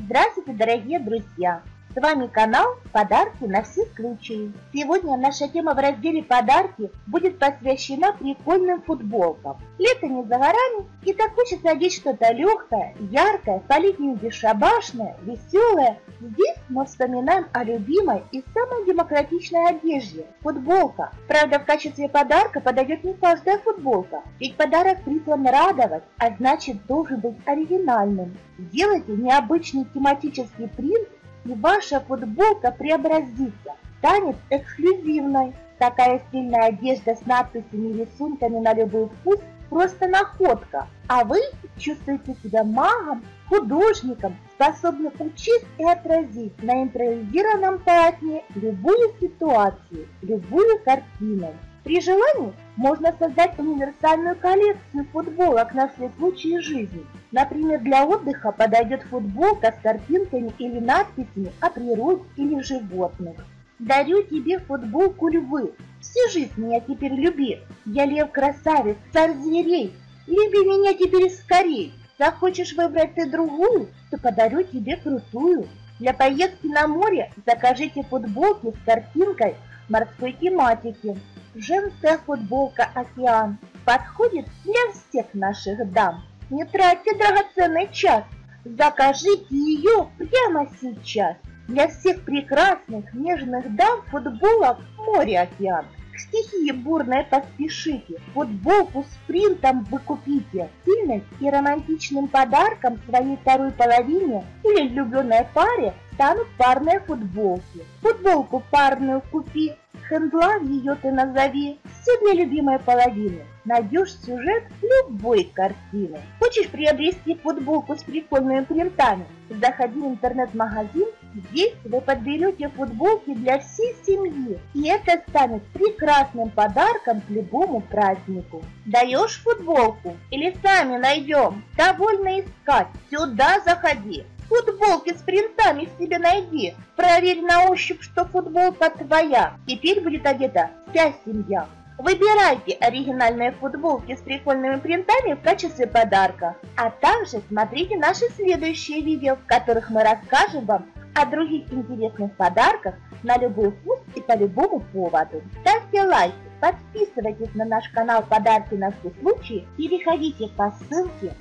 Здравствуйте, дорогие друзья! С вами канал «Подарки на все случаи». Сегодня наша тема в разделе «Подарки» будет посвящена прикольным футболкам. Лето не за горами, и так хочется одеть что-то легкое, яркое, по-летнему бесшабашное, веселое. Здесь мы вспоминаем о любимой и самой демократичной одежде – футболка. Правда, в качестве подарка подойдет не каждая футболка, ведь подарок призван радовать, а значит должен быть оригинальным. Сделайте необычный тематический принт и ваша футболка преобразится, станет эксклюзивной. Такая стильная одежда с надписями и рисунками на любой вкус просто находка, а вы чувствуете себя магом, художником, способным учить и отразить на импровизированном полотне любую ситуацию, любую картину. При желании можно создать универсальную коллекцию футболок на все случаи жизни. Например, для отдыха подойдет футболка с картинками или надписями о природе или животных. Дарю тебе футболку львы. Всю жизнь меня теперь люби. Я лев красавец, царь зверей. Люби меня теперь скорей. Захочешь выбрать ты другую, то подарю тебе крутую. Для поездки на море закажите футболки с картинкой морской тематики. Женская футболка «Океан» подходит для всех наших дам. Не тратьте драгоценный час, закажите ее прямо сейчас. Для всех прекрасных, нежных дам футболок море-океан. К стихии бурной поспешите, футболку с принтом вы купите. Сильным и романтичным подарком своей второй половине или влюбленной паре станут парные футболки. Футболку парную купи, хендлав ее ты назови, все для любимой половины. Найдешь сюжет любой картины. Хочешь приобрести футболку с прикольными принтами? Заходи в интернет-магазин, здесь вы подберете футболки для всей семьи. И это станет прекрасным подарком к любому празднику. Даешь футболку или сами найдем? Довольно искать, сюда заходи. Футболки с принтами себе найди. Проверь на ощупь, что футболка твоя. Теперь будет одета вся семья. Выбирайте оригинальные футболки с прикольными принтами в качестве подарка. А также смотрите наши следующие видео, в которых мы расскажем вам о других интересных подарках на любой вкус и по любому поводу. Ставьте лайки, подписывайтесь на наш канал «Подарки на все случаи», переходите по ссылке,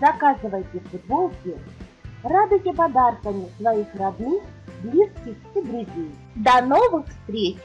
заказывайте футболки, Радуйте подарками своих родных, близких и друзей. До новых встреч!